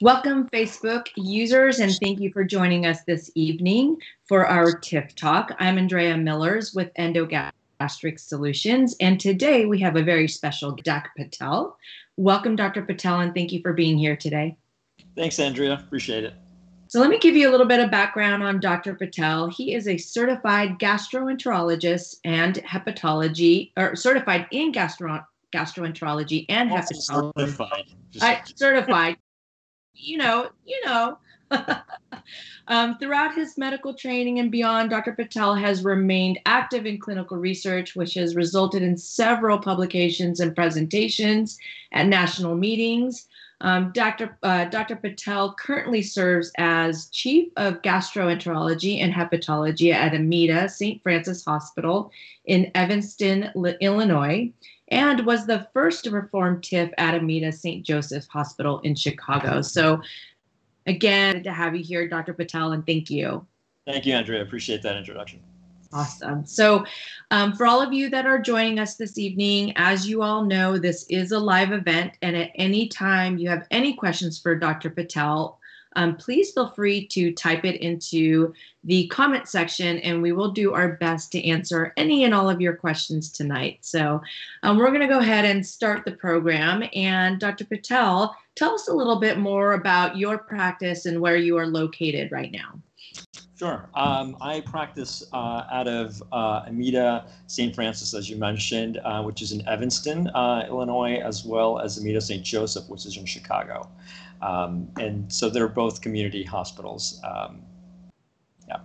Welcome, Facebook users, and thank you for joining us this evening for our TIF Talk. I'm Andrea Millers with Endogastric Solutions, and today we have a very special Dak Patel. Welcome, Dr. Patel, and thank you for being here today. Thanks, Andrea. Appreciate it. So, let me give you a little bit of background on Dr. Patel. He is a certified gastroenterologist and hepatology, or certified in gastro gastroenterology and hepatology. Certified. I, certified you know, you know. um, throughout his medical training and beyond, Dr. Patel has remained active in clinical research, which has resulted in several publications and presentations at national meetings. Um, Dr. Uh, Dr. Patel currently serves as Chief of Gastroenterology and Hepatology at AMITA St. Francis Hospital in Evanston, Illinois and was the first to perform TIF at AMITA St. Joseph Hospital in Chicago. So, again, to have you here, Dr. Patel, and thank you. Thank you, Andrea. Appreciate that introduction. Awesome. So, um, for all of you that are joining us this evening, as you all know, this is a live event, and at any time you have any questions for Dr. Patel, um, please feel free to type it into the comment section and we will do our best to answer any and all of your questions tonight. So um, we're going to go ahead and start the program. And Dr. Patel, tell us a little bit more about your practice and where you are located right now. Sure. Um, I practice uh, out of uh, AMITA St. Francis, as you mentioned, uh, which is in Evanston, uh, Illinois, as well as AMITA St. Joseph, which is in Chicago. Um, and so they're both community hospitals. Um, yeah.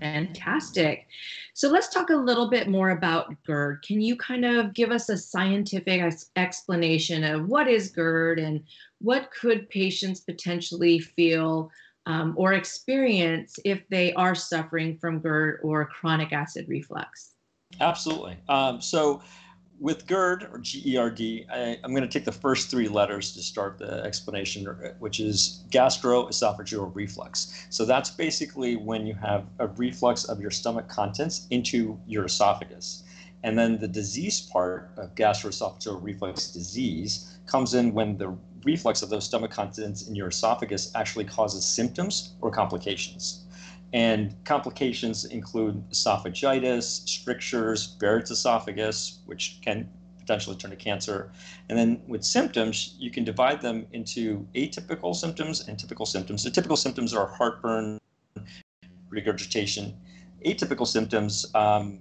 Fantastic. So let's talk a little bit more about GERD. Can you kind of give us a scientific explanation of what is GERD and what could patients potentially feel um, or experience if they are suffering from GERD or chronic acid reflux? Absolutely. Um, so with GERD or GERD, I, am going to take the first three letters to start the explanation, which is gastroesophageal reflux. So that's basically when you have a reflux of your stomach contents into your esophagus. And then the disease part of gastroesophageal reflux disease comes in when the reflux of those stomach contents in your esophagus actually causes symptoms or complications. And complications include esophagitis, strictures, Barrett's esophagus, which can potentially turn to cancer. And then with symptoms, you can divide them into atypical symptoms and typical symptoms. The typical symptoms are heartburn, regurgitation. Atypical symptoms, um,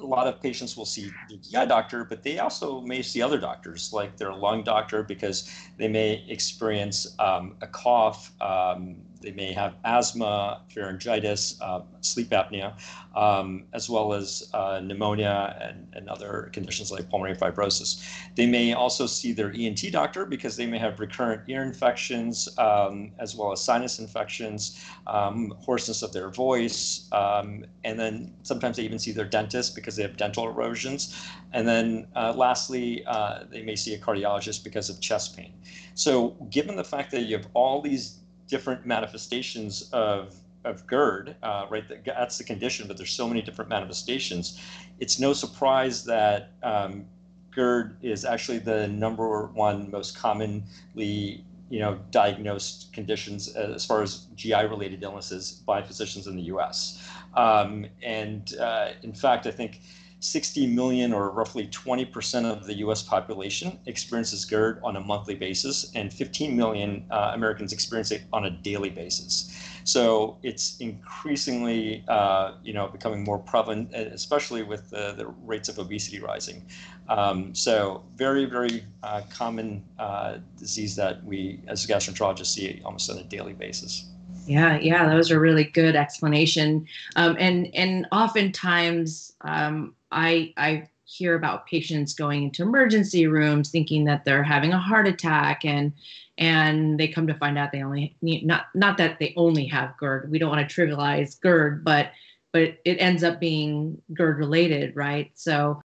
a lot of patients will see the GI doctor, but they also may see other doctors, like their lung doctor, because they may experience um, a cough, um, they may have asthma, pharyngitis, uh, sleep apnea, um, as well as uh, pneumonia and, and other conditions like pulmonary fibrosis. They may also see their ENT doctor because they may have recurrent ear infections, um, as well as sinus infections, um, hoarseness of their voice, um, and then sometimes they even see their dentist because they have dental erosions. And then uh, lastly, uh, they may see a cardiologist because of chest pain. So, given the fact that you have all these different manifestations of of GERD, uh, right? That's the condition, but there's so many different manifestations. It's no surprise that um, GERD is actually the number one most commonly, you know, diagnosed conditions as far as GI-related illnesses by physicians in the U.S. Um, and uh, in fact, I think 60 million or roughly 20% of the US population experiences GERD on a monthly basis, and 15 million uh, Americans experience it on a daily basis. So it's increasingly, uh, you know, becoming more prevalent, especially with the, the rates of obesity rising. Um, so very, very uh, common uh, disease that we as gastroenterologists see almost on a daily basis. Yeah, yeah, that was a really good explanation. Um, and and oftentimes, um, I I hear about patients going into emergency rooms thinking that they're having a heart attack, and and they come to find out they only need not not that they only have GERD. We don't want to trivialize GERD, but but it ends up being GERD related, right? So,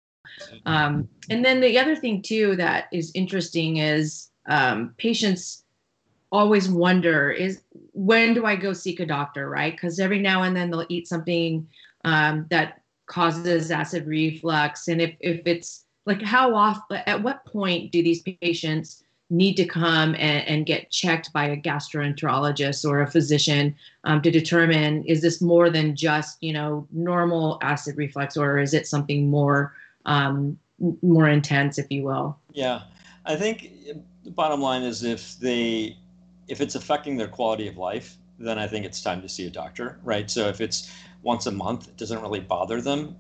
um, and then the other thing too that is interesting is um, patients always wonder is when do I go seek a doctor, right? Because every now and then they'll eat something um, that causes acid reflux, and if if it's like how often, at what point do these patients need to come and, and, get checked by a gastroenterologist or a physician um, to determine is this more than just you know normal acid reflux or is it something more um, more intense if you will? Yeah. I think the bottom line is if they if it's affecting their quality of life then i think it's time to see a doctor right? So if it's once a month it doesn't really bother them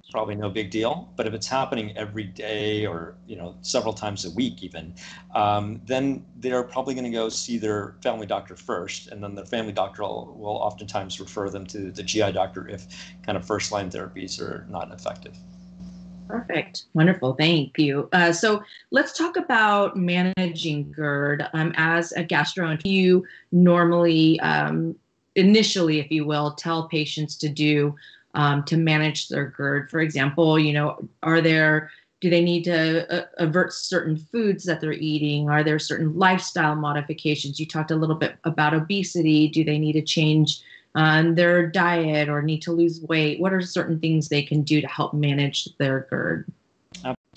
It's probably no big deal. But if it's happening every day or you know several times a week even, um, then they're probably going to go see their family doctor first, and then their family doctor will, will oftentimes refer them to the GI doctor if kind of first line therapies are not effective. Perfect. Wonderful. Thank you. Uh, so let's talk about managing GERD. Um, as a gastroenterologist, you normally, um, initially, if you will, tell patients to do um, to manage their GERD. For example, you know, are there do they need to uh, avert certain foods that they're eating? Are there certain lifestyle modifications? You talked a little bit about obesity. Do they need to change um, their diet or need to lose weight? What are certain things they can do to help manage their GERD?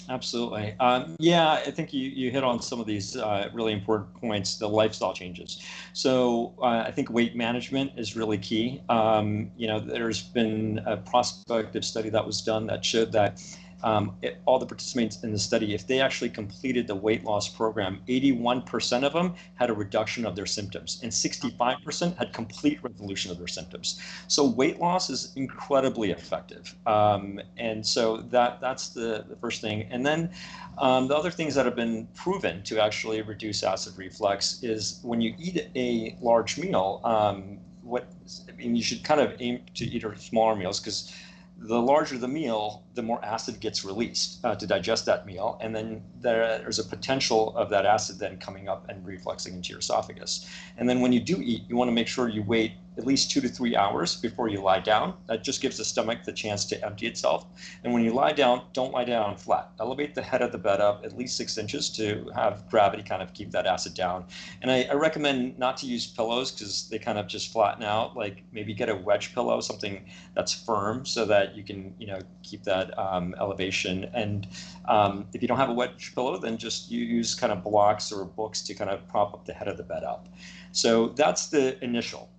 Absolutely. Um, yeah, I think you, you hit on some of these uh, really important points, the lifestyle changes. So uh, I think weight management is really key. Um, you know, there's been a prospective study that was done that showed that um, it, all the participants in the study, if they actually completed the weight loss program, 81% of them had a reduction of their symptoms, and 65% had complete resolution of their symptoms. So weight loss is incredibly effective, um, and so that that's the, the first thing. And then um, the other things that have been proven to actually reduce acid reflux is when you eat a large meal. Um, what I mean, you should kind of aim to eat smaller meals because the larger the meal, the more acid gets released uh, to digest that meal. And then there's a potential of that acid then coming up and refluxing into your esophagus. And then when you do eat, you want to make sure you wait at least two to three hours before you lie down. That just gives the stomach the chance to empty itself. And when you lie down, don't lie down flat. Elevate the head of the bed up at least six inches to have gravity kind of keep that acid down. And I, I recommend not to use pillows because they kind of just flatten out. Like maybe get a wedge pillow, something that's firm, so that you can you know keep that um, elevation. And um, if you don't have a wedge pillow, then just use kind of blocks or books to kind of prop up the head of the bed up. So that's the initial.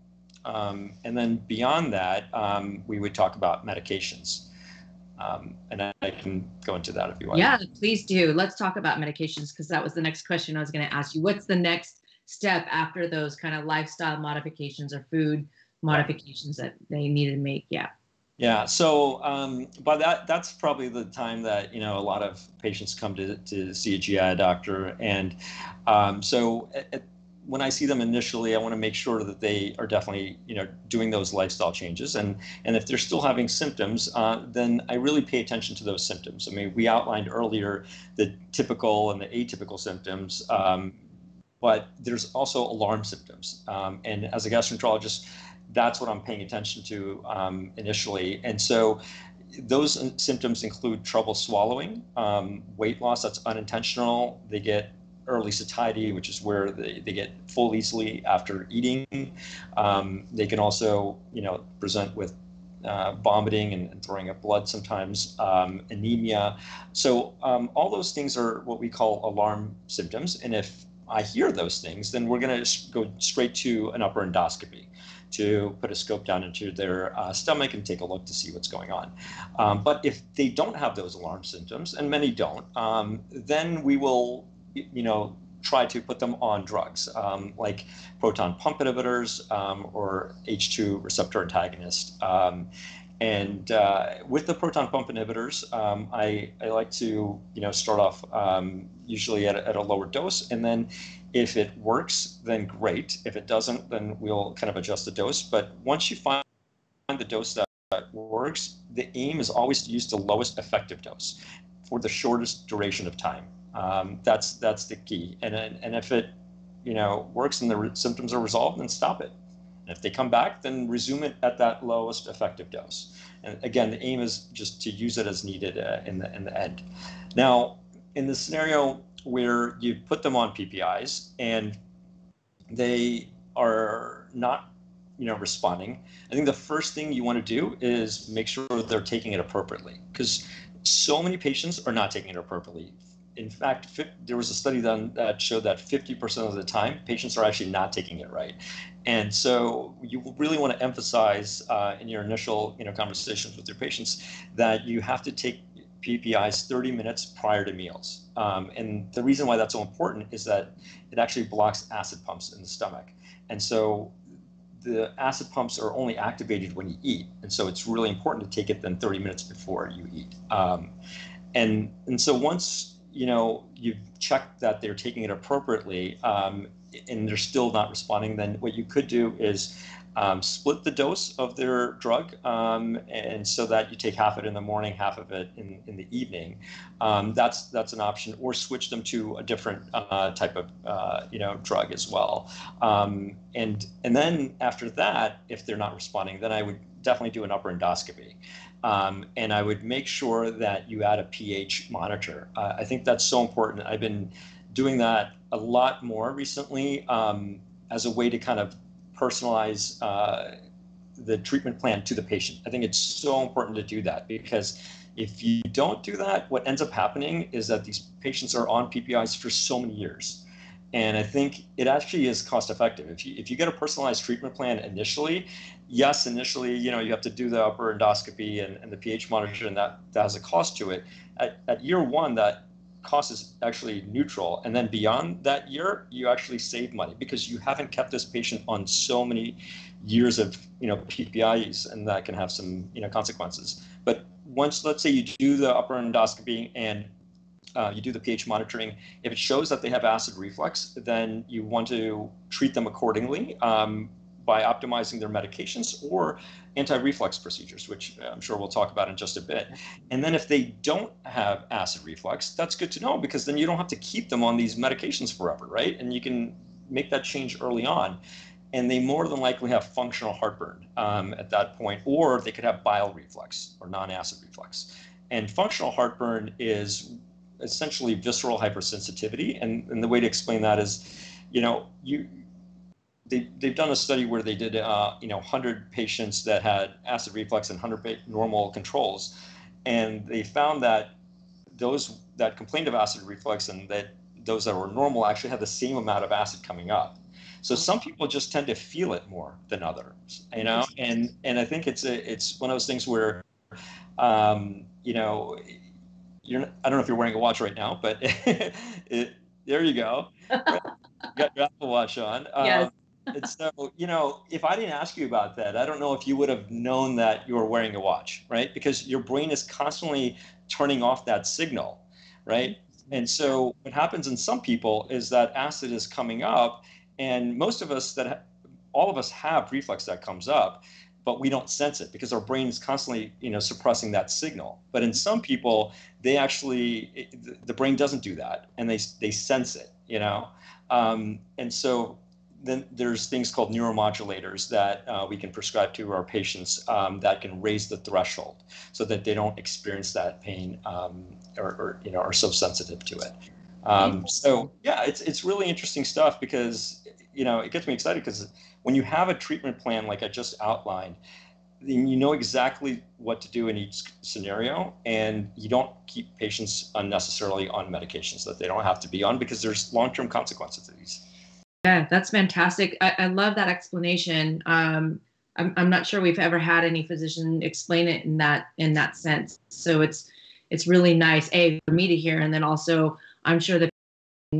Um, and then beyond that, um, we would talk about medications. Um, and I, I, can go into that if you want. Yeah, please do. Let's talk about medications because that was the next question I was going to ask you. What's the next step after those kind of lifestyle modifications or food modifications that they need to make? Yeah. Yeah. So, um, by that, that's probably the time that you know a lot of patients come to to see a GI doctor, and um, so at, when I see them initially, I want to make sure that they are definitely, you know, doing those lifestyle changes. And and if they're still having symptoms, uh, then I really pay attention to those symptoms. I mean, we outlined earlier the typical and the atypical symptoms, um, but there's also alarm symptoms. Um, and as a gastroenterologist, that's what I'm paying attention to um, initially. And so those symptoms include trouble swallowing, um, weight loss that's unintentional. They get early satiety, which is where they, they get full easily after eating. Um, they can also, you know, present with uh, vomiting and, and, throwing up blood sometimes, um, anemia. So um, all those things are what we call alarm symptoms. And if I hear those things, then we're going to go straight to an upper endoscopy to put a scope down into their uh, stomach and take a look to see what's going on. Um, but if they don't have those alarm symptoms, and many don't, um, then we will you know, try to put them on drugs um, like proton pump inhibitors um, or H2 receptor antagonist. Um, and uh, with the proton pump inhibitors, um, I, I like to you know start off um, usually at a, at a lower dose, and then if it works, then great. If it doesn't, then we'll kind of adjust the dose. But once you find the dose that works, the aim is always to use the lowest effective dose for the shortest duration of time. Um, that's that's the key. And and if it you know works and the re- symptoms are resolved, then stop it. And if they come back, then resume it at that lowest effective dose. And again, the aim is just to use it as needed uh, in the in the end. Now, in the scenario where you put them on PPIs and they are not you know responding i think the first thing you want to do is make sure they're taking it appropriately because so many patients are not taking it appropriately in fact, there was a study done that showed that 50% of the time patients are actually not taking it right. And so you really want to emphasize uh, in your initial you know, conversations with your patients that you have to take PPIs 30 minutes prior to meals. Um, and the reason why that's so important is that it actually blocks acid pumps in the stomach. And so the acid pumps are only activated when you eat. And so it's really important to take it then 30 minutes before you eat. Um, and, and so once you know you've checked that they're taking it appropriately um, and they're still not responding, then what you could do is um, split the dose of their drug, um, and so that you take half of it in the morning, half of it in, in the evening. Um, that's that's an option, or switch them to a different uh, type of uh, you know drug as well. Um, and and then after that, if they're not responding, then I would definitely do an upper endoscopy. Um, and I would make sure that you add a pH monitor. Uh, I think that's so important. I've been doing that a lot more recently um, as a way to kind of personalize uh, the treatment plan to the patient. I think it's so important to do that because if you don't do that, what ends up happening is that these patients are on PPIs for so many years. And I think it actually is cost effective. If you, if you get a personalized treatment plan initially, yes, initially, you know, you have to do the upper endoscopy and, and the pH monitor, and that, that has a cost to it. At, at year one, that cost is actually neutral. And then beyond that year, you actually save money because you haven't kept this patient on so many years of you know PPIs, and that can have some you know consequences. But once, let's say you do the upper endoscopy and uh, you do the pH monitoring. If it shows that they have acid reflux, then you want to treat them accordingly. Um, by optimizing their medications or anti-reflux procedures, which I'm sure we'll talk about in just a bit. And then if they don't have acid reflux, that's good to know because then you don't have to keep them on these medications forever, right? And you can make that change early on. And they more than likely have functional heartburn um, at that point, or they could have bile reflux or non-acid reflux. And functional heartburn is essentially visceral hypersensitivity. And, and the way to explain that is, you know, you they, they've done a study where they did uh, you know 100 patients that had acid reflux and 100 normal controls. And they found that those that complained of acid reflux and that those that were normal actually had the same amount of acid coming up. So some people just tend to feel it more than others you know? And and i think it's a, it's one of those things where um, you know you're i don't know if you're wearing a watch right now but it, there you go. Got your apple watch on. Yes. And so, you know, if I didn't ask you about that, I don't know if you would have known that you were wearing a watch, right? Because your brain is constantly turning off that signal, right? And so, what happens in some people is that acid is coming up, and most of us that all of us have reflux that comes up, but we don't sense it because our brain is constantly, you know, suppressing that signal. But in some people, they actually it, the brain doesn't do that, and they they sense it, you know. Um, and so then there's things called neuromodulators that uh, we can prescribe to our patients um, that can raise the threshold so that they don't experience that pain um, or, or, you know are so sensitive to it. Um, so yeah, it's it's really interesting stuff because you know it gets me excited because when you have a treatment plan like I just outlined, then you know exactly what to do in each scenario and you don't keep patients unnecessarily on medications that they don't have to be on because there's long-term consequences to these. Yeah, that's fantastic. I, I love that explanation. Um, I'm, I'm not sure we've ever had any physician explain it in that in that sense. So it's it's really nice, a for me to hear, and then also I'm sure that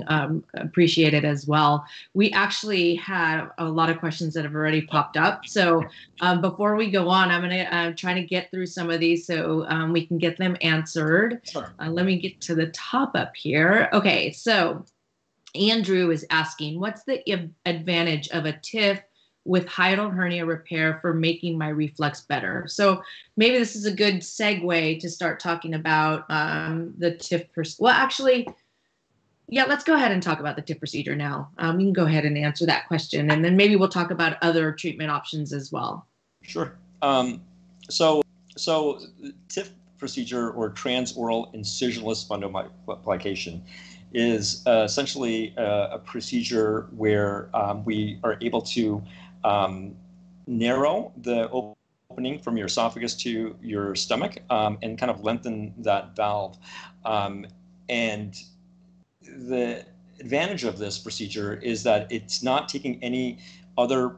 um, appreciate it as well. We actually have a lot of questions that have already popped up. So um, before we go on, I'm gonna I'm trying to get through some of these so um, we can get them answered. Sure. Uh, let me get to the top up here. Okay, so Andrew is asking, what's the advantage of a TIF with hiatal hernia repair for making my reflux better? So maybe this is a good segue to start talking about um, the TIF. Pers- well, actually, yeah, let's go ahead and talk about the TIF procedure now. Um, you can go ahead and answer that question, and then maybe we'll talk about other treatment options as well. Sure. Um, so, so TIF procedure or transoral incisionless fundoplication is uh, essentially a, a, procedure where um, we are able to um, narrow the opening from your esophagus to your stomach um, and kind of lengthen that valve. Um, and the advantage of this procedure is that it's not taking any other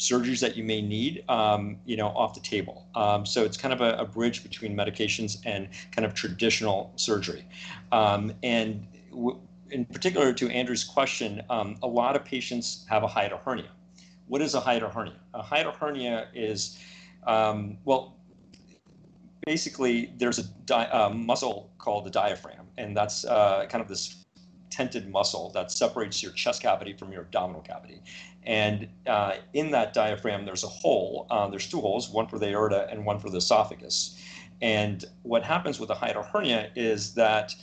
surgeries that you may need, um, you know, off the table. Um, so it's kind of a, a, bridge between medications and kind of traditional surgery. Um, and in particular, to Andrew's question, um, a lot of patients have a hiatal hernia. What is a hiatal hernia? A hiatal hernia is, um, well, basically there's a di- uh, muscle called the diaphragm, and that's uh, kind of this tented muscle that separates your chest cavity from your abdominal cavity. And uh, in that diaphragm, there's a hole. Uh, there's two holes, one for the aorta and one for the esophagus. And what happens with a hiatal hernia is that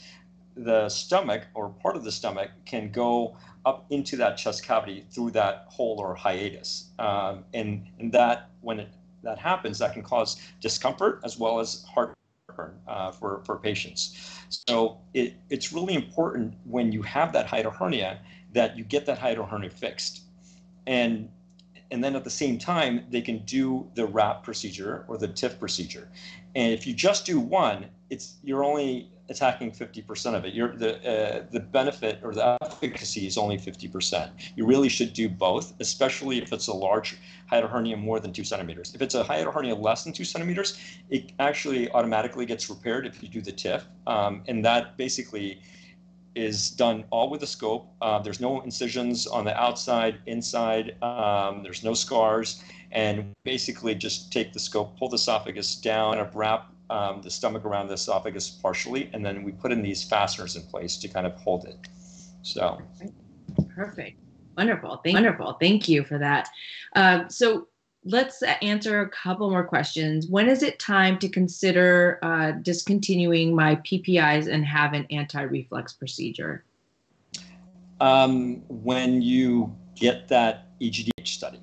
the stomach or part of the stomach can go up into that chest cavity through that hole or hiatus. Um, and, and that, when it, that happens, that can cause discomfort as well as heartburn uh, for, for patients. So it, it's really important when you have that hiatal hernia that you get that hiatal hernia fixed. And and then at the same time, they can do the wrap procedure or the TIF procedure. And if you just do one, it's you're only attacking 50% of it. You're, the, uh, the benefit or the efficacy is only 50%. You really should do both, especially if it's a large hiatal hernia more than two centimeters. If it's a hiatal hernia less than two centimeters, it actually automatically gets repaired if you do the TIF. Um, and that basically is done all with a scope. Uh, there's no incisions on the outside, inside, um, there's no scars. And basically just take the scope, pull the esophagus down, wrap um, the stomach around the esophagus partially, and then we put in these fasteners in place to kind of hold it. So. Perfect. Wonderful. Thank, wonderful. Thank you for that. Uh, so let's answer a couple more questions. When is it time to consider uh, discontinuing my PPIs and have an anti-reflux procedure? Um, when you get that EGD pH study,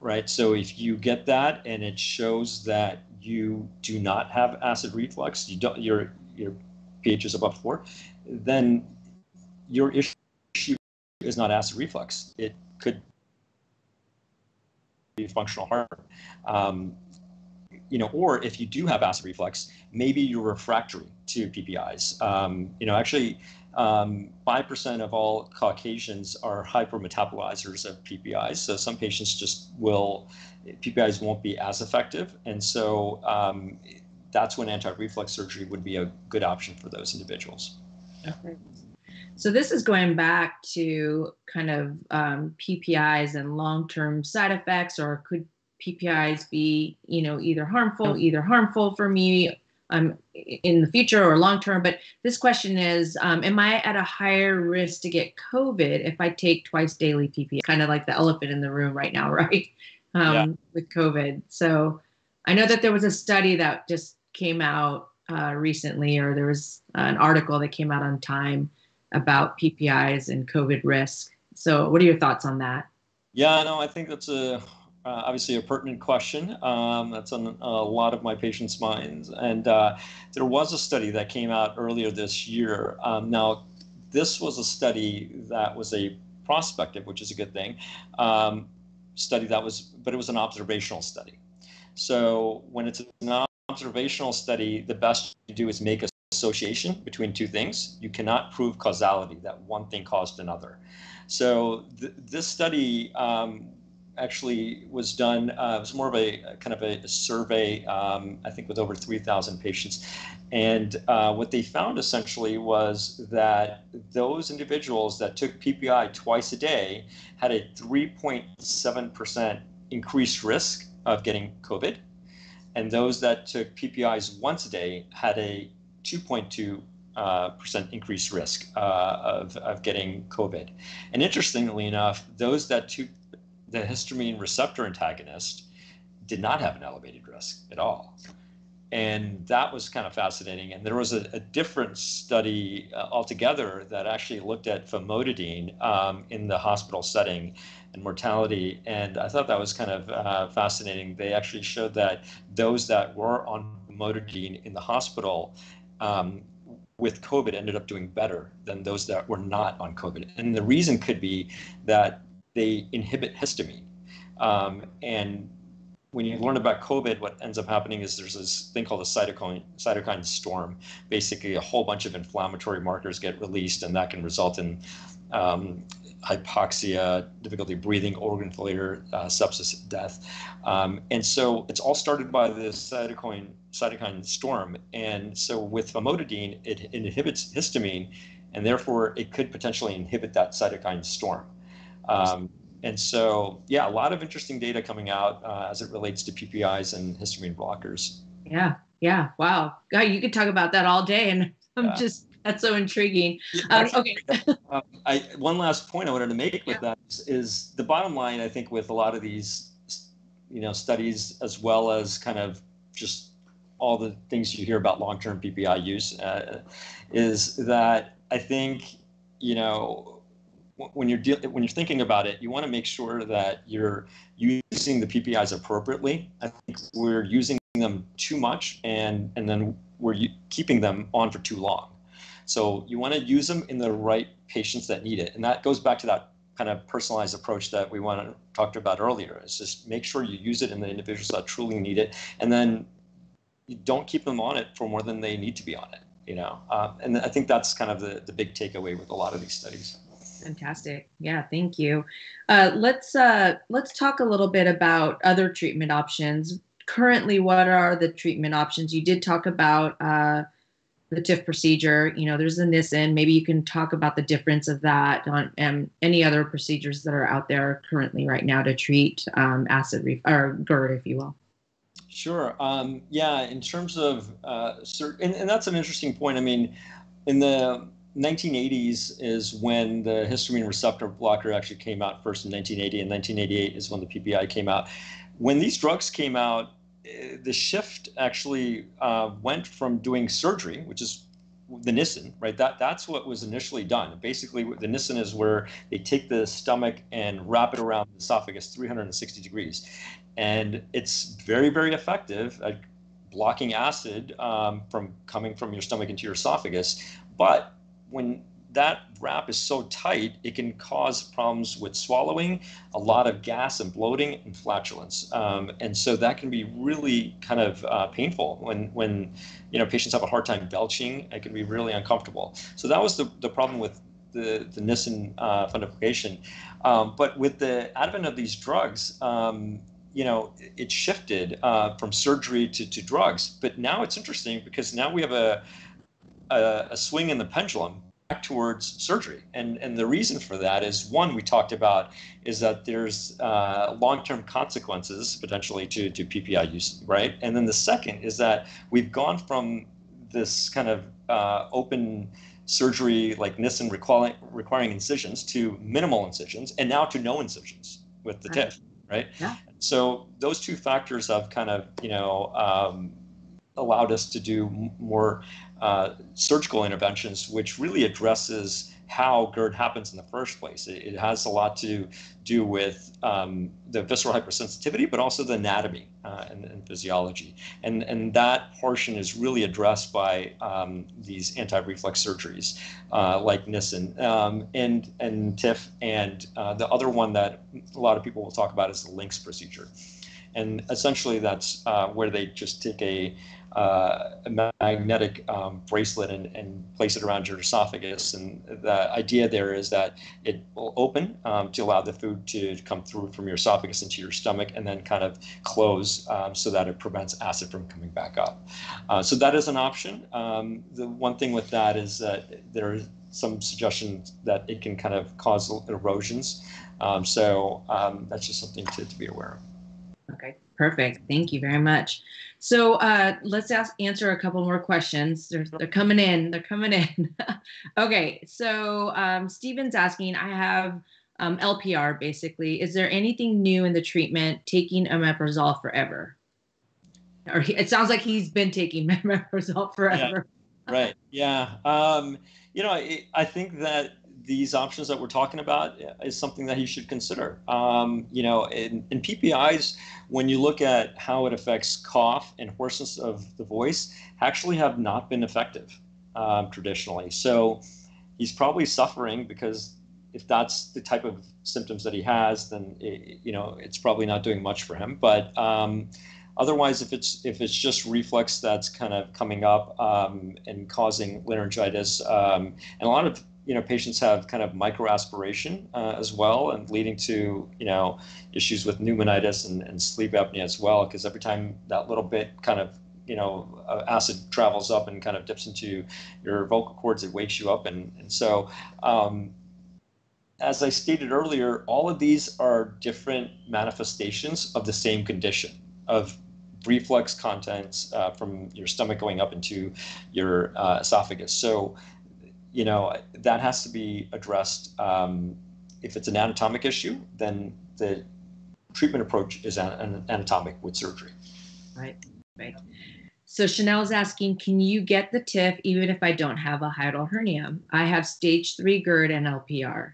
right? So if you get that and it shows that you do not have acid reflux, you don't, your, your pH is above four, then your issue is not acid reflux. It could be functional heart. Um, you know, or if you do have acid reflux, maybe you're refractory to PPIs. Um, you know, actually, um, 5% of all Caucasians are hypermetabolizers of PPIs. So some patients just will, PPIs won't be as effective. And so um, that's when anti-reflux surgery would be a good option for those individuals. Okay. So this is going back to kind of um, PPIs and long-term side effects, or could PPIs be, you know, either harmful, either harmful for me um, in the future or long term. But this question is um, Am I at a higher risk to get COVID if I take twice daily PPI? Kind of like the elephant in the room right now, right? Um, yeah. With COVID. So I know that there was a study that just came out uh, recently, or there was an article that came out on Time about PPIs and COVID risk. So, what are your thoughts on that? Yeah, no, I think that's a uh, obviously a pertinent question. Um, that's on a lot of my patients' minds. And uh, there was a study that came out earlier this year. Um, now, this was a study that was a prospective, which is a good thing, um, study that was, but it was an observational study. So when it's an observational study, the best you do is make a association between two things. You cannot prove causality that one thing caused another. So th- this study um, actually was done. Uh, it was more of a, kind of a, a survey, um, I think, with over 3,000 patients. And uh, what they found essentially was that those individuals that took PPI twice a day had a 3.7% increased risk of getting COVID. And those that took PPIs once a day had a 2.2 uh, percent increased risk uh, of, of getting COVID. And interestingly enough, those that took the histamine receptor antagonist did not have an elevated risk at all. And that was kind of fascinating. And there was a, a different study uh, altogether that actually looked at famotidine um, in the hospital setting and mortality. And I thought that was kind of uh, fascinating. They actually showed that those that were on famotidine in the hospital um, with COVID ended up doing better than those that were not on COVID. And the reason could be that they inhibit histamine. Um, and when you learn about COVID, what ends up happening is there's this thing called a cytokine cytokine storm. Basically, a whole bunch of inflammatory markers get released, and that can result in um, hypoxia, difficulty breathing, organ failure, uh, sepsis, death. Um, and so it's all started by this cytokine cytokine storm. And so with famotidine, it, it inhibits histamine, and therefore it could potentially inhibit that cytokine storm. Um, and so, yeah, a lot of interesting data coming out uh, as it relates to PPIs and histamine blockers. Yeah, yeah, wow. God, you could talk about that all day, and I'm yeah. just that's so intriguing. Um, okay. um, I, one last point I wanted to make with yeah. that is, is, the bottom line. I think with a lot of these, you know, studies as well as kind of just all the things you hear about long-term PPI use, uh, is that I think you know when you're when you're thinking about it, you want to make sure that you're using the PPIs appropriately. I think we're using them too much, and and then we're u- keeping them on for too long. So you want to use them in the right patients that need it, and that goes back to that kind of personalized approach that we want to talk about earlier. Is just make sure you use it in the individuals that truly need it, and then you don't keep them on it for more than they need to be on it. You know, uh, and I think that's kind of the the big takeaway with a lot of these studies. Fantastic. Yeah, thank you. Uh, let's uh, let's talk a little bit about other treatment options. Currently, what are the treatment options? You did talk about uh, the TIF procedure. You know, there's the Nissen. Maybe you can talk about the difference of that on and any other procedures that are out there currently right now to treat um, acid ref- or GERD, if you will. Sure. Um, yeah. In terms of, uh, and, and that's an interesting point. I mean, in the 1980s is when the histamine receptor blocker actually came out first in 1980, and 1988 is when the PPI came out. When these drugs came out, eh, the shift actually uh, went from doing surgery, which is the Nissen, right? That that's what was initially done. Basically, the Nissen is where they take the stomach and wrap it around the esophagus 360 degrees, and it's very very effective at blocking acid um, from coming from your stomach into your esophagus. But when that wrap is so tight, it can cause problems with swallowing, a lot of gas and bloating, and flatulence. Um, and so that can be really kind of uh, painful when when you know patients have a hard time belching. It can be really uncomfortable. So that was the, the problem with the the Nissen uh, fundoplication. Um, but with the advent of these drugs. Um, you know, it shifted uh, from surgery to, to drugs. But now it's interesting because now we have a, a, a swing in the pendulum back towards surgery. And, and the reason for that is one, we talked about is that there's uh, long term consequences potentially to, to PPI use, right? And then the second is that we've gone from this kind of uh, open surgery like Nissen requiring, requiring incisions to minimal incisions and now to no incisions with the right. TIF, right? Yeah. So those two factors have kind of, you know, um, allowed us to do more uh, surgical interventions, which really addresses how GERD happens in the first place. It, it has a lot to do with um, the visceral hypersensitivity, but also the anatomy uh, and, and, physiology. And, and that portion is really addressed by um, these anti-reflux surgeries uh, like Nissen um, and, and TIF. And uh, the other one that a lot of people will talk about is the LINX procedure. And essentially that's uh, where they just take a uh, a magnetic um, bracelet and, and, place it around your esophagus. And the idea there is that it will open um, to allow the food to come through from your esophagus into your stomach and then kind of close um, so that it prevents acid from coming back up. Uh, so that is an option. Um, the one thing with that is that there are some suggestions that it can kind of cause erosions. Um, so um, that's just something to, to be aware of. Okay, perfect. Thank you very much. So uh, let's ask answer a couple more questions. They're, they're coming in. They're coming in. okay. So um, Steven's asking. I have um, LPR basically. Is there anything new in the treatment taking omeprazole forever? Or he, it sounds like he's been taking omeprazole forever. Yeah, right. Yeah. Um, you know, I, I think that these options that we're talking about is something that you should consider. Um, you know, in, in, PPIs, when you look at how it affects cough and hoarseness of the voice, actually have not been effective um, traditionally. So he's probably suffering because if that's the type of symptoms that he has, then it, you know it's probably not doing much for him. But um, otherwise, if it's if it's just reflux that's kind of coming up um, and causing laryngitis, um, and a lot of you know patients have kind of microaspiration uh, as well, and leading to you know issues with pneumonitis and, and sleep apnea as well, because every time that little bit kind of you know uh, acid travels up and kind of dips into your vocal cords, it wakes you up, and and so. Um, as I stated earlier, all of these are different manifestations of the same condition of reflux contents uh, from your stomach going up into your uh, esophagus. So, you know, that has to be addressed. Um, if it's an anatomic issue, then the treatment approach is an, anatomic with surgery. Right, right. So Chanel is asking, can you get the TIF even if I don't have a hiatal hernia? I have stage three GERD and LPR.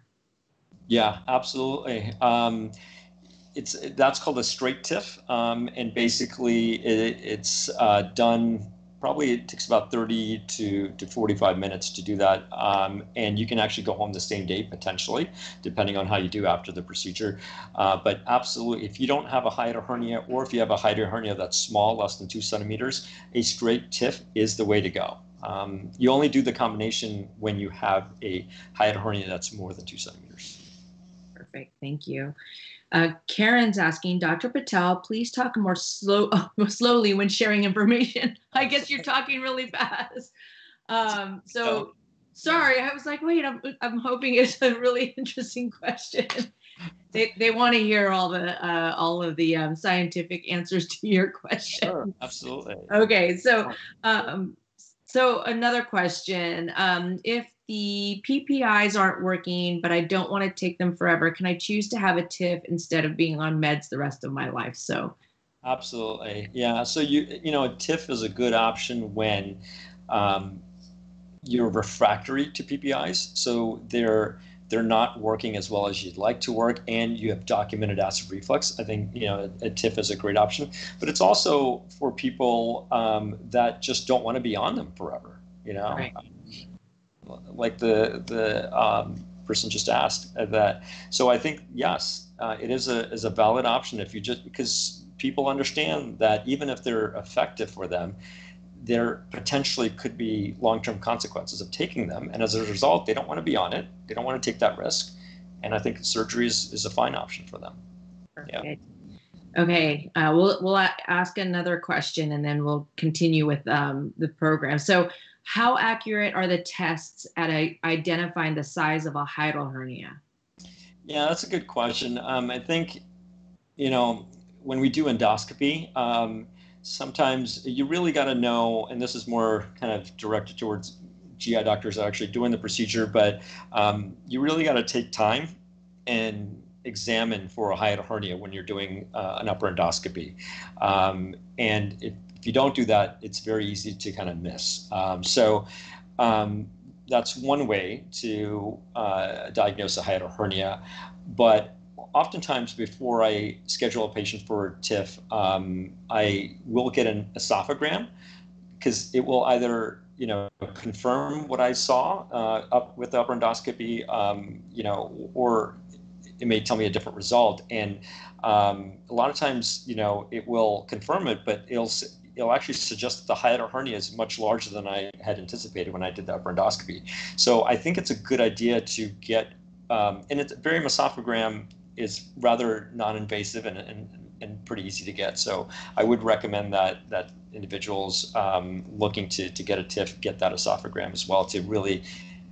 Yeah, absolutely. Um, it's that's called a straight TIF, um, and basically it, it's uh, done. Probably it takes about 30 to, to 45 minutes to do that, um, and you can actually go home the same day potentially, depending on how you do after the procedure. Uh, but absolutely, if you don't have a hiatal hernia, or if you have a hiatal hernia that's small, less than two centimeters, a straight TIF is the way to go. Um, you only do the combination when you have a hiatal hernia that's more than two centimeters. Perfect. Thank you. Uh, Karen's asking, Dr. Patel, please talk more slow, slowly when sharing information. I guess you're talking really fast. Um, so sorry, I was like, wait, I'm, I'm hoping it's a really interesting question. they, they want to hear all the uh, all of the um, scientific answers to your question. Sure, absolutely. Okay, so um, so another question: um, If the PPIs aren't working, but I don't want to take them forever. Can I choose to have a TIF instead of being on meds the rest of my life? So, absolutely, yeah. So you you know a TIF is a good option when um, you're refractory to PPIs. So they're they're not working as well as you'd like to work, and you have documented acid reflux. I think you know a, a TIF is a great option, but it's also for people um, that just don't want to be on them forever. You know. Right like the the um, person just asked that. So I think yes, uh, it is a is a valid option if you just because people understand that even if they're effective for them, there potentially could be long term consequences of taking them, and as a result, they don't want to be on it. They don't want to take that risk, and I think surgery is, is a fine option for them. Perfect. Yeah. Okay, uh, we'll we'll ask another question and then we'll continue with um, the program. So, how accurate are the tests at a, identifying the size of a hiatal hernia? Yeah, that's a good question. Um, I think, you know, when we do endoscopy, um, sometimes you really got to know, and this is more kind of directed towards GI doctors actually doing the procedure, but um, you really got to take time and examine for a hiatal hernia when you're doing uh, an upper endoscopy. Um, and it, if you don't do that, it's very easy to kind of miss. Um, so um, that's one way to uh, diagnose a hiatal hernia. But oftentimes before I schedule a patient for TIF, um, I will get an esophagram because it will either you know confirm what I saw uh, up with the upper endoscopy, um, you know, or it may tell me a different result. And um, a lot of times, you know, it will confirm it, but it'll it'll actually suggest that the hiatal hernia is much larger than I had anticipated when I did the upper endoscopy. So I think it's a good idea to get, um, and it's barium esophagram is rather non-invasive and, and, and pretty easy to get. So I would recommend that that individuals um, looking to, to get a TIF get that esophagram as well to really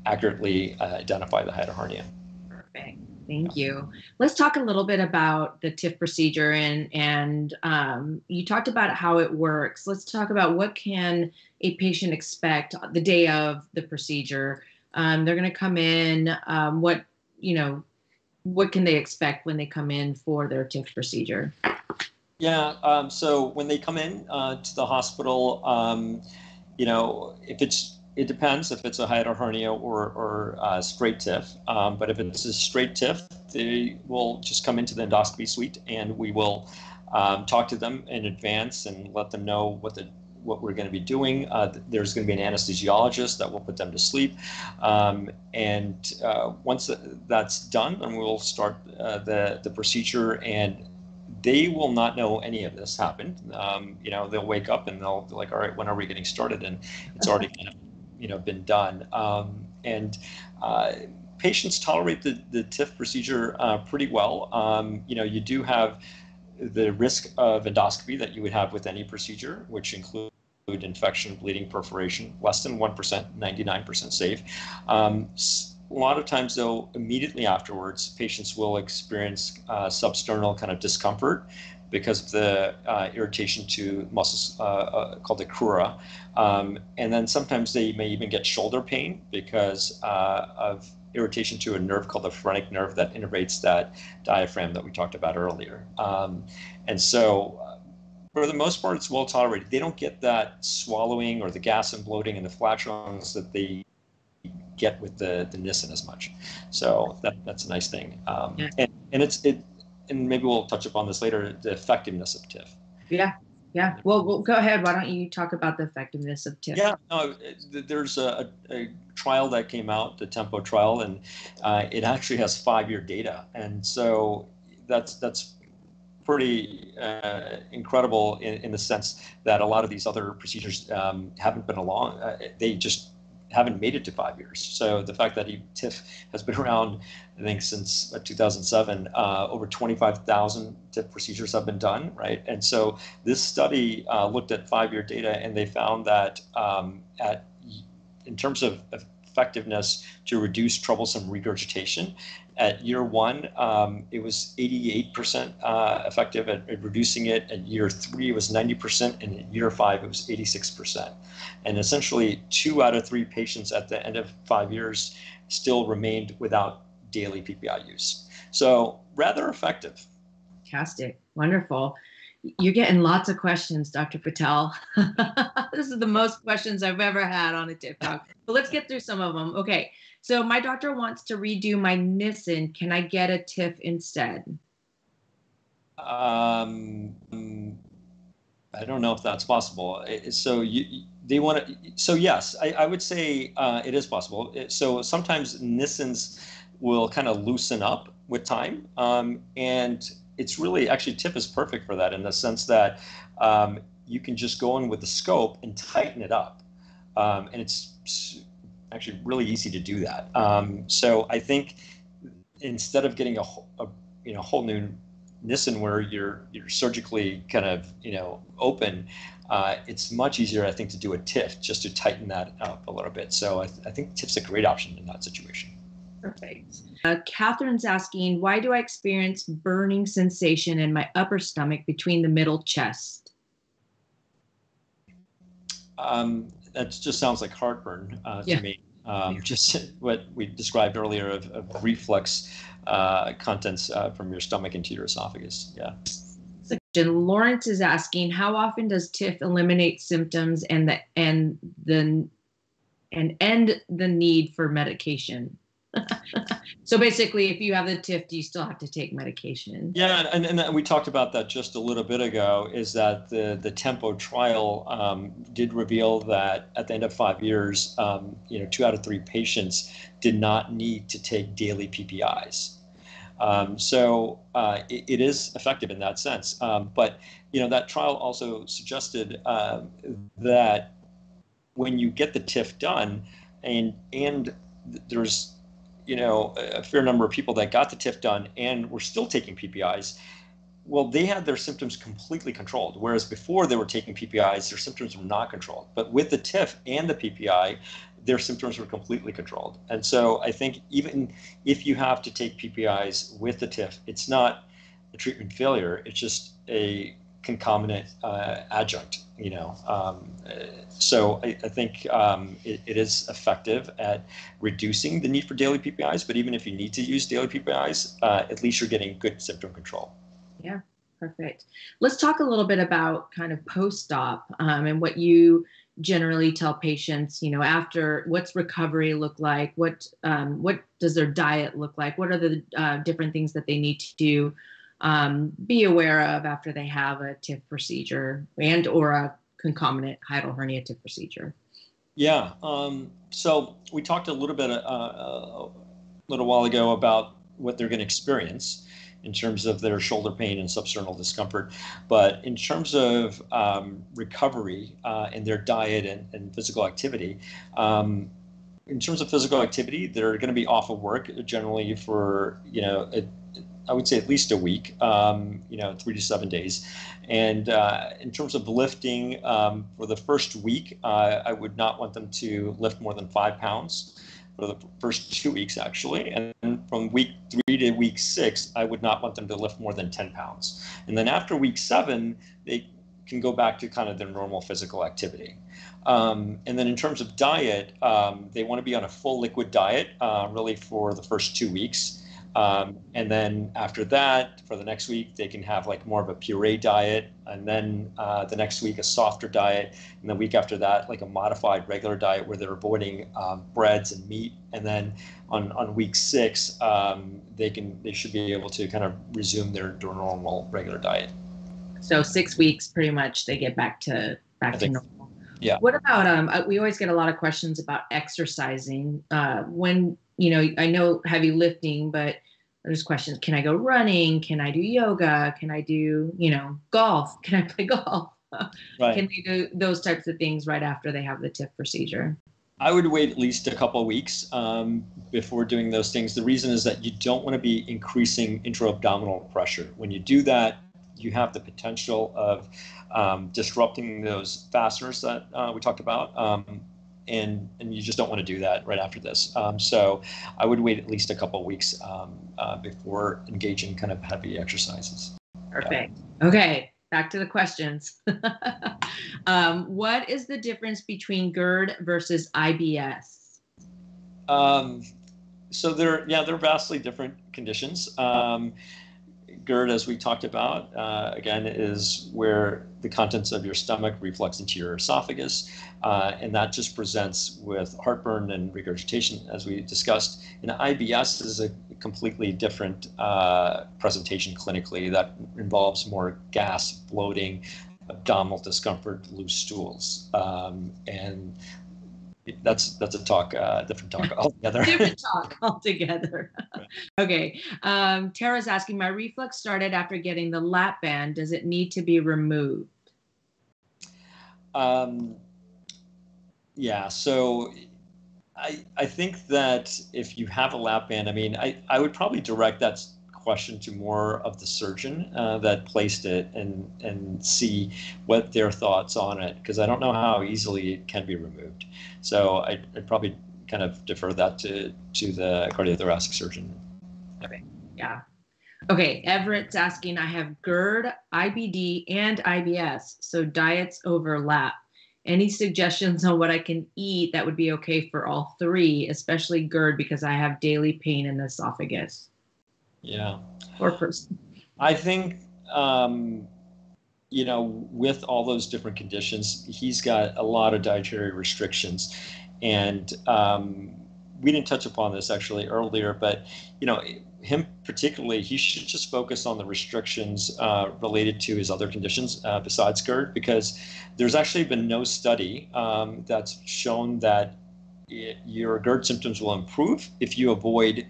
accurately uh, identify the hiatal hernia. Thank you. Let's talk a little bit about the TIF procedure and and um, you talked about how it works. Let's talk about what can a patient expect the day of the procedure. Um, they're going to come in. Um, what you know, what can they expect when they come in for their TIF procedure? Yeah. Um, so when they come in uh, to the hospital, um, you know, if it's it depends if it's a hiatal hernia or, or a straight TIF. Um, but if it's a straight TIF, they will just come into the endoscopy suite and we will um, talk to them in advance and let them know what the what we're going to be doing. Uh, there's going to be an anesthesiologist that will put them to sleep. Um, and uh, once that's done, then we'll start uh, the, the procedure and they will not know any of this happened. Um, you know, they'll wake up and they'll be like, all right, when are we getting started? And it's already kind of, you know, been done. Um, and uh, patients tolerate the, the TIF procedure uh, pretty well. Um, you know, you do have the risk of endoscopy that you would have with any procedure, which include infection, bleeding, perforation, less than 1%, 99% safe. Um, a lot of times, though, immediately afterwards, patients will experience uh, substernal kind of discomfort because of the uh, irritation to muscles uh, uh called the crura. Um, and then sometimes they may even get shoulder pain because uh, of irritation to a nerve called the phrenic nerve that innervates that diaphragm that we talked about earlier. Um, and so, uh, for the most part, it's well tolerated. They don't get that swallowing or the gas and bloating and the flatulence that they get with the, the Nissen as much. So that, that's a nice thing. Um, yeah. and, and it's it, and maybe we'll touch upon this later, the effectiveness of TIF. Yeah, yeah. Well, well, go ahead. Why don't you talk about the effectiveness of TIF? Yeah, no, there's a, a, trial that came out, the Tempo trial, and uh, it actually has five-year data, and so that's that's pretty uh, incredible in, in the sense that a lot of these other procedures um, haven't been along. Uh, they just haven't made it to five years. So the fact that TIF has been around, I think, since uh, 2007, uh, over 25,000 TIF procedures have been done, right? And so this study uh, looked at five-year data, and they found that um, at in terms of effectiveness to reduce troublesome regurgitation. At year one, um, it was 88% uh, effective at, at, reducing it. At year three, it was 90%, and at year five, it was 86%. And essentially, two out of three patients at the end of five years still remained without daily PPI use. So, rather effective. Fantastic. Wonderful. You're getting lots of questions, Dr. Patel. this is the most questions I've ever had on a TIF Talk. But let's get through some of them. Okay. So my doctor wants to redo my Nissen. Can I get a TIF instead? Um, I don't know if that's possible. So you, they want to. So yes, I, I would say uh, it is possible. So sometimes Nissens will kind of loosen up with time, um, and it's really actually TIF is perfect for that in the sense that um, you can just go in with the scope and tighten it up, um, and it's actually really easy to do that. Um, so I think instead of getting a, a you know whole new Nissen where you're you're surgically kind of you know open, uh, it's much easier I think to do a TIF just to tighten that up a little bit. So I, th- I think TIF's a great option in that situation. Perfect. Uh, Catherine's asking, why do I experience burning sensation in my upper stomach between the middle chest? Um, that just sounds like heartburn uh, to yeah. me. Um, just what we described earlier of, of reflux uh, contents uh, from your stomach into your esophagus. Yeah. Lawrence is asking, how often does TIF eliminate symptoms and the and the and end the need for medication? so basically, if you have the TIF, do you still have to take medication? Yeah, and, and we talked about that just a little bit ago. Is that the the Tempo trial um, did reveal that at the end of five years, um, you know, two out of three patients did not need to take daily PPIs. Um, so uh, it, it is effective in that sense. Um, but you know that trial also suggested uh, that when you get the TIF done, and and there's you know a fair number of people that got the TIF done and were still taking PPIs. Well, they had their symptoms completely controlled, whereas before they were taking PPIs, their symptoms were not controlled. But with the TIF and the PPI, their symptoms were completely controlled. And so I think even if you have to take PPIs with the TIF, it's not a treatment failure. It's just a concomitant uh, adjunct, you know. Um, so I, I think um, it, it is effective at reducing the need for daily PPIs, but even if you need to use daily PPIs, uh, at least you're getting good symptom control. Yeah, perfect. Let's talk a little bit about kind of post-op um, and what you generally tell patients you know after what's recovery look like what um, what does their diet look like what are the uh, different things that they need to do um, be aware of after they have a TIF procedure and or a concomitant hiatal TIF procedure? Yeah. Um, so we talked a little bit uh, uh a little while ago about what they're going to experience in terms of their shoulder pain and substernal discomfort. But in terms of um, recovery uh, and their diet and, and physical activity, um, in terms of physical activity, they're going to be off of work generally for, you know, I would say at least a week, um, you know, three to seven days. And uh, in terms of lifting, um, for the first week, uh, I would not want them to lift more than five pounds for the first two weeks, actually. And from week three to week six, I would not want them to lift more than 10 pounds. And then after week seven, they can go back to kind of their normal physical activity. Um, and then in terms of diet, um, they want to be on a full liquid diet uh, really for the first two weeks. Um, and then after that, for the next week, they can have like more of a puree diet. And then uh, the next week, a softer diet. And the week after that, like a modified regular diet where they're avoiding um, breads and meat. And then on, on week six, um, they can they should be able to kind of resume their, their normal regular diet. So six weeks, pretty much, they get back to back to normal. Yeah. What about um? Uh, we always get a lot of questions about exercising. Uh, when you know, I know heavy lifting, but there's questions. Can I go running? Can I do yoga? Can I do you know golf? Can I play golf? Right. Can they do those types of things right after they have the TIF procedure? I would wait at least a couple of weeks um, before doing those things. The reason is that you don't want to be increasing intra-abdominal pressure. When you do that, you have the potential of um, disrupting those fasteners that uh, we talked about. Um, and, and you just don't want to do that right after this. Um, so I would wait at least a couple of weeks um, uh, before engaging kind of heavy exercises. Perfect. Yeah. Okay, back to the questions. Um, what is the difference between GERD versus IBS? Um, so they're yeah they're vastly different conditions. GERD, as we talked about, uh, again, is where the contents of your stomach reflux into your esophagus, uh, and that just presents with heartburn and regurgitation, as we discussed. And IBS is a completely different uh, presentation clinically that involves more gas, bloating, abdominal discomfort, loose stools, um, and that's that's a talk, uh, different talk altogether. different talk altogether. okay. Um, Tara's asking, my reflux started after getting the lap band. Does it need to be removed? Um, yeah. So I I think that if you have a lap band, I mean, I I would probably direct that question to more of the surgeon uh, that placed it and and see what their thoughts on it because I don't know how easily it can be removed. So I, would probably kind of defer that to to the cardiothoracic surgeon. Okay. Yeah. Okay. Everett's asking. I have GERD, IBD, and IBS. So diets overlap. Any suggestions on what I can eat that would be okay for all three, especially GERD because I have daily pain in the esophagus? Yeah. Or person. I think um, you know, with all those different conditions, he's got a lot of dietary restrictions. And um, we didn't touch upon this actually earlier, but, you know, him particularly, he should just focus on the restrictions uh, related to his other conditions uh, besides GERD, because there's actually been no study um, that's shown that it, your GERD symptoms will improve if you avoid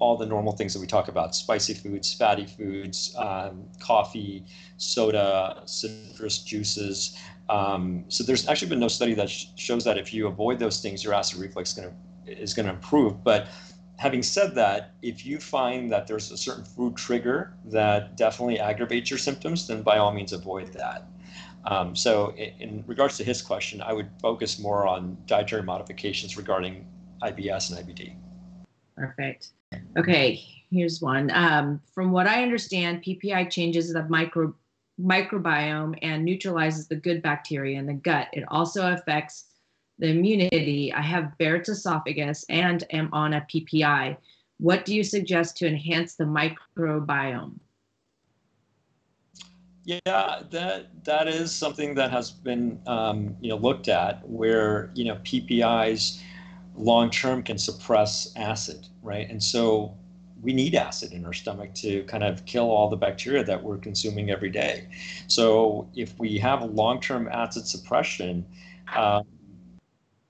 all the normal things that we talk about spicy foods, fatty foods, um, coffee, soda, citrus juices. Um, so there's actually been no study that sh- shows that if you avoid those things, your acid reflux gonna, is going to improve. But having said that, if you find that there's a certain food trigger that definitely aggravates your symptoms, then by all means avoid that. Um, so in, in regards to his question, I would focus more on dietary modifications regarding IBS and IBD. Perfect. Okay, here's one. Um, from what I understand, PPI changes the micro microbiome and neutralizes the good bacteria in the gut. It also affects the immunity. I have Barrett's esophagus and am on a PPI. What do you suggest to enhance the microbiome? Yeah, that that is something that has been um, you know looked at where you know PPIs long term can suppress acid, right? And so we need acid in our stomach to kind of kill all the bacteria that we're consuming every day. So if we have long-term acid suppression, um,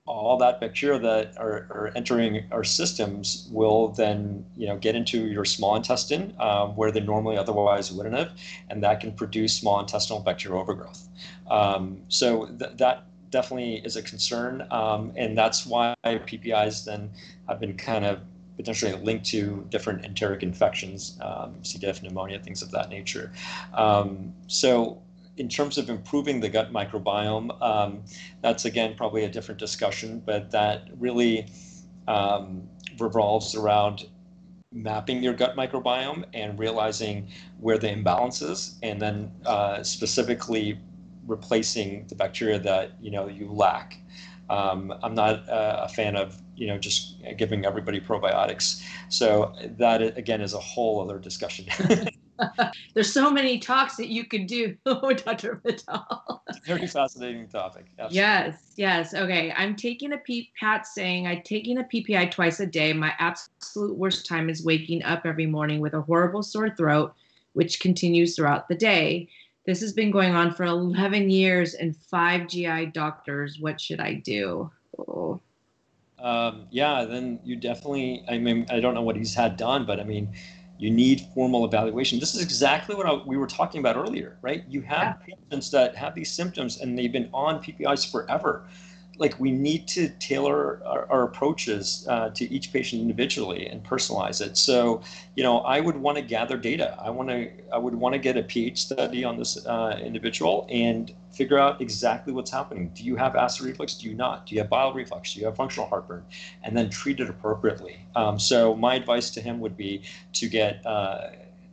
all that bacteria that are, are, entering our systems will then you know get into your small intestine um, where they normally otherwise wouldn't have and that can produce small intestinal bacterial overgrowth um, so th- that definitely is a concern um, and that's why ppis then have been kind of potentially linked to different enteric infections um, c. diff pneumonia things of that nature. Um, so in terms of improving the gut microbiome, um, that's again probably a different discussion, but that really um, revolves around mapping your gut microbiome and realizing where the imbalance is, and then uh, specifically replacing the bacteria that you know you lack. Um, I'm not uh, a fan of you know just giving everybody probiotics, so that again is a whole other discussion. There's so many talks that you could do, Dr. Patel. Very fascinating topic. Absolutely. Yes, yes. Okay, I'm taking a P. Pat saying I'm taking a PPI twice a day. My absolute worst time is waking up every morning with a horrible sore throat, which continues throughout the day. This has been going on for 11 years and five GI doctors. What should I do? Oh. Um, yeah, then you definitely. I mean, I don't know what he's had done, but I mean you need formal evaluation. This is exactly what I, we were talking about earlier, right? You have yeah. patients that have these symptoms and they've been on PPIs forever like we need to tailor our, our approaches uh, to each patient individually and personalize it. So, you know, I would want to gather data. I want to, I would want to get a pH study on this uh, individual and figure out exactly what's happening. Do you have acid reflux? Do you not? Do you have bile reflux? Do you have functional heartburn? And then treat it appropriately. Um, so, my advice to him would be to get uh,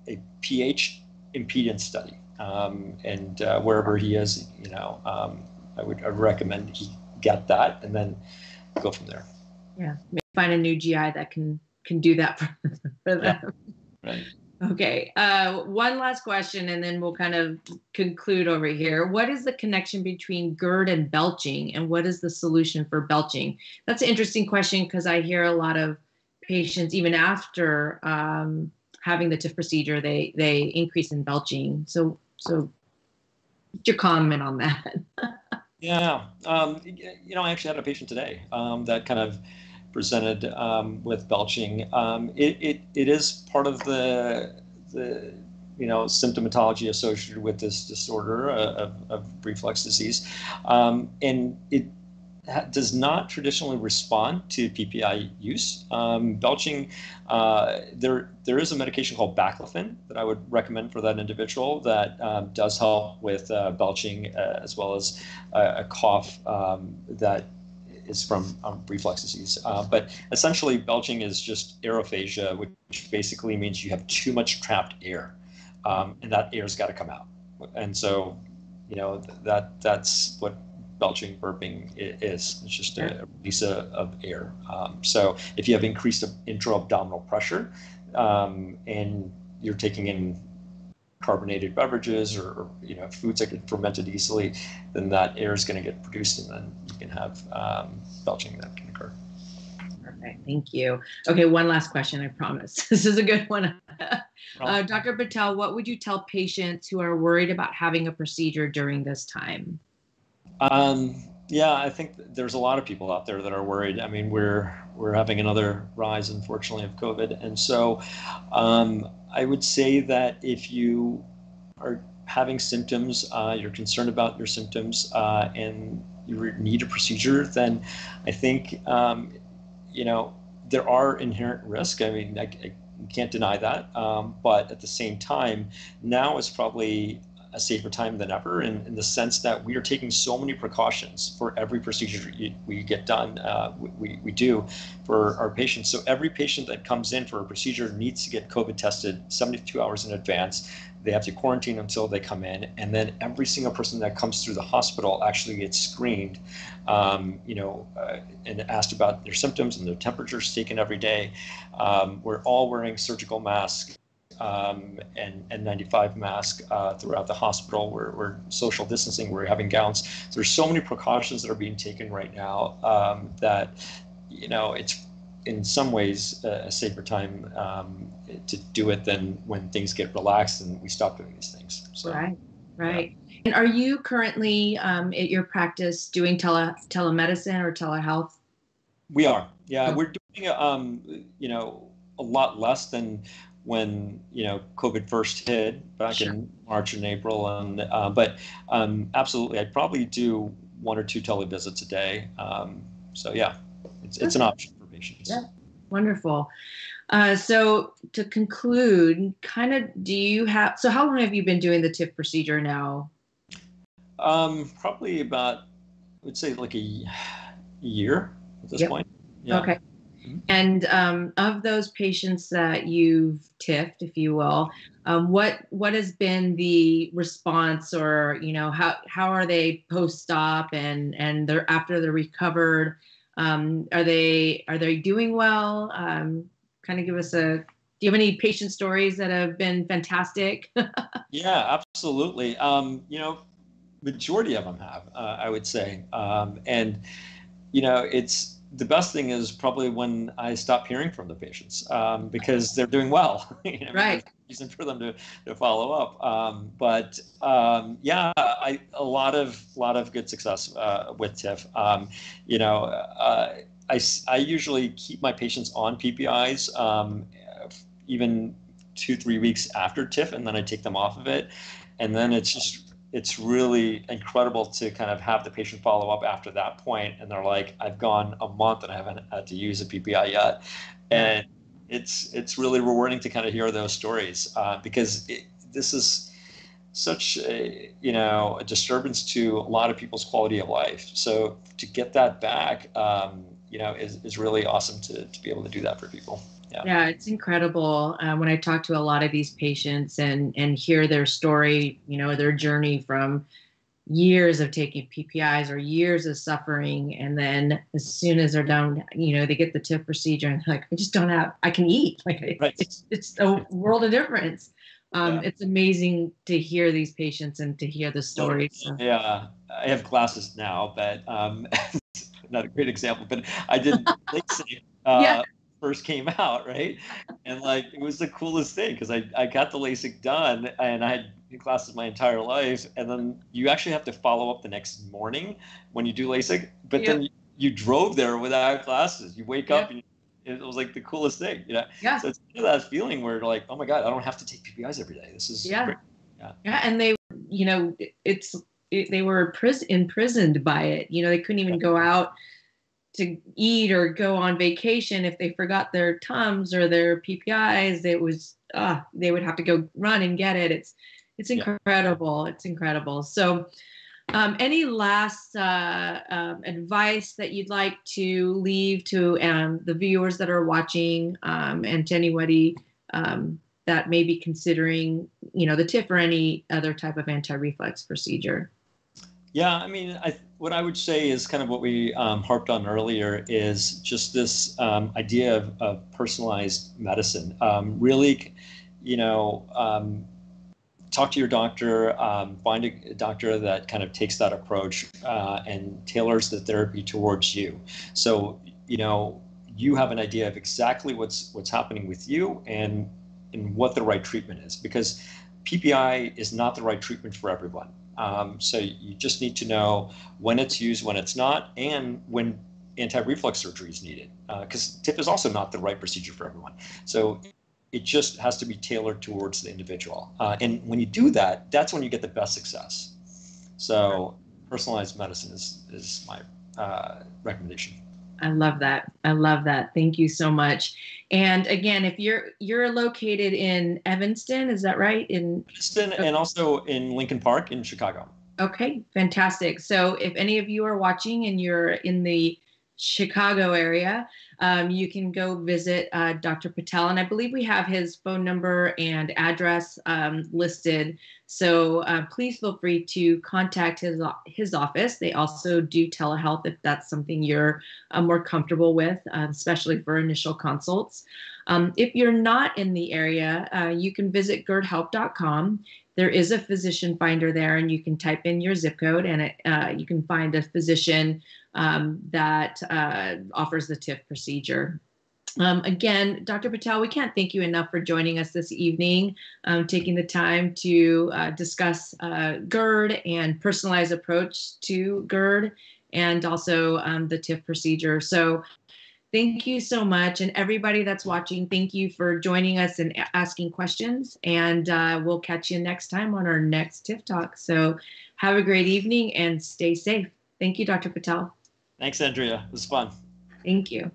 a pH impedance study. Um, and uh, wherever he is, you know, um, I would I'd recommend he get that and then go from there. Yeah, Maybe find a new GI that can can do that for, for them. Yeah. Right. Okay. Uh, one last question, and then we'll kind of conclude over here. What is the connection between GERD and belching, and what is the solution for belching? That's an interesting question because I hear a lot of patients, even after um, having the TIF procedure, they they increase in belching. So, so, your comment on that? Yeah, um, you know, I actually had a patient today um, that kind of presented um, with belching. Um, it, it, it is part of the the you know symptomatology associated with this disorder uh, of, of reflux disease, um, and it does not traditionally respond to PPI use. Um, belching, uh, there there is a medication called baclofen that I would recommend for that individual that um, does help with uh, belching uh, as well as a, cough um, that is from um, reflux disease. Uh, but essentially, belching is just aerophagia, which basically means you have too much trapped air, um, and that air's got to come out. And so, you know, that that's what belching, burping is. It's just a release of air. Um, so if you have increased intra-abdominal pressure um, and you're taking in carbonated beverages or, or, you know foods that get fermented easily, then that air is going to get produced and then you can have um, belching that can occur. Perfect. Thank you. Okay, one last question, I promise. This is a good one. uh, Dr. Patel, what would you tell patients who are worried about having a procedure during this time? Um, yeah, I think there's a lot of people out there that are worried. I mean, we're we're having another rise, unfortunately, of COVID, and so um, I would say that if you are having symptoms, uh, you're concerned about your symptoms, uh, and you need a procedure, then I think um, you know there are inherent risk. I mean, I, I can't deny that, um, but at the same time, now is probably a safer time than ever in, in the sense that we are taking so many precautions for every procedure we get done, uh, we, we do for our patients. So every patient that comes in for a procedure needs to get COVID tested 72 hours in advance. They have to quarantine until they come in, and then every single person that comes through the hospital actually gets screened, um, you know, uh, and asked about their symptoms and their temperatures taken every day. Um, we're all wearing surgical masks um, and N95 mask uh, throughout the hospital. We're, we're, social distancing. We're having gowns. So there's so many precautions that are being taken right now um, that you know it's in some ways a, a safer time um, to do it than when things get relaxed and we stop doing these things. So, right, right. Yeah. And are you currently um, at your practice doing tele telemedicine or telehealth? We are. Yeah, we're doing um, you know a lot less than when you know COVID first hit back sure. in March and April, and uh, but um, absolutely, I'd probably do one or two televisits a day. Um, so yeah, it's it's an option for patients. Yeah, wonderful. Uh, so to conclude, kind of, do you have? So how long have you been doing the TIF procedure now? Um, probably about, I would say like a year at this yep. point. Yeah. Okay. And um, of those patients that you've TIFFed, if you will, um, what what has been the response, or you know, how how are they post-op and and they're after they're recovered? Um, are they are they doing well? Um, kind of give us a. Do you have any patient stories that have been fantastic? yeah, absolutely. Um, you know, majority of them have, uh, I would say, um, and you know, it's the best thing is probably when I stop hearing from the patients um, because they're doing well. you know, right. Reason for them to, to follow up. Um, but um, yeah, I, a lot of a lot of good success uh, with TIF. Um, you know, uh, I, I usually keep my patients on PPIs um, even two three weeks after TIF, and then I take them off of it, and then it's just it's really incredible to kind of have the patient follow up after that point and they're like i've gone a month and i haven't had to use a ppi yet. And it's it's really rewarding to kind of hear those stories uh, because it, this is such a you know a disturbance to a lot of people's quality of life. So to get that back um, you know is, is really awesome to, to be able to do that for people yeah. yeah it's incredible uh, when i talk to a lot of these patients and and hear their story you know their journey from years of taking ppis or years of suffering and then as soon as they're done you know they get the TIF procedure and like i just don't have i can eat like right. it's, it's a world of difference um, yeah. it's amazing to hear these patients and to hear the stories so. yeah i have glasses now but um, not a great example but i did uh, yeah first came out, right? And like it was the coolest thing because I, I got the LASIK done and I had glasses my entire life. And then you actually have to follow up the next morning when you do LASIK. But yep. then you, you, drove there without glasses. You wake yep. up and it was like the coolest thing, you know? Yeah. So it's that feeling where like, oh my God, I don't have to take PPIs every day. This is yeah. Great. Yeah. Yeah. And they, you know, it's, it, they were pris- imprisoned by it. You know, they couldn't even go out to eat or go on vacation if they forgot their tums or their PPIs. It was uh, they would have to go run and get it. It's it's incredible. Yeah. It's incredible. So, um, any last uh, um, advice that you'd like to leave to um, the viewers that are watching um, and to anybody um, that may be considering, you know, the TIF or any other type of anti-reflux procedure? Yeah, I mean, I, what I would say is kind of what we um, harped on earlier is just this um, idea of, of, personalized medicine. Um, really, you know, um, talk to your doctor, um, find a doctor that kind of takes that approach uh, and tailors the therapy towards you. So, you know, you have an idea of exactly what's what's happening with you and and what the right treatment is because PPI is not the right treatment for everyone. Um, so you just need to know when it's used, when it's not, and when anti-reflux surgery is needed. Because uh, is also not the right procedure for everyone. So it just has to be tailored towards the individual. Uh, and when you do that, that's when you get the best success. So personalized medicine is, is my uh, recommendation. I love that. I love that. Thank you so much. And again, if you're you're located in Evanston, is that right? In Evanston okay. and also in Lincoln Park in Chicago. Okay, fantastic. So if any of you are watching and you're in the Chicago area, um, you can go visit uh, Dr. Patel. And I believe we have his phone number and address um, listed. So uh, please feel free to contact his, his office. They also do telehealth if that's something you're uh, more comfortable with, uh, especially for initial consults. Um, if you're not in the area, uh, you can visit gerdhelp.com there is a physician finder there, and you can type in your zip code, and it, uh, you can find a physician um, that uh, offers the TIF procedure. Um, again, Dr. Patel, we can't thank you enough for joining us this evening, um, taking the time to uh, discuss uh, GERD and personalized approach to GERD and also um, the TIF procedure. So thank you so much. And everybody that's watching, thank you for joining us and asking questions. And uh, we'll catch you next time on our next TIF Talk. So have a great evening and stay safe. Thank you, Dr. Patel. Thanks, Andrea. It was fun. Thank you.